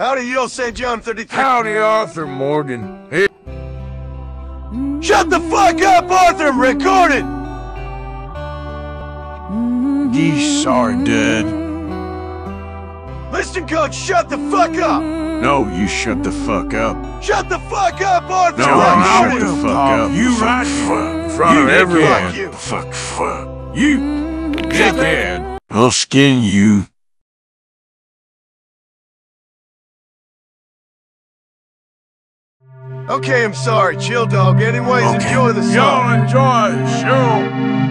Howdy, Yo sadjohn33. Howdy, Arthur Morgan. Hey, Shut the fuck up, Arthur! I'm recording! geese are dead. Listen, coach, shut the fuck up! No, you shut the fuck up. Shut the fuck up, Arthur! No, I'm shut recording. the fuck oh, up. You fuck, right. fuck. In front You of everyone. Fuck you. Fuck, fuck. You, dickhead. I'll skin you. Okay, I'm sorry. Chill, dog. Anyways, Okay. enjoy the song. Y'all enjoy the show.